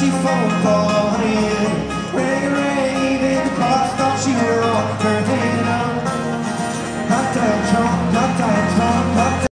She phone call, honey. Ring, ring, even the cops thought she were on her hand. I'm not that drunk, not that drunk, not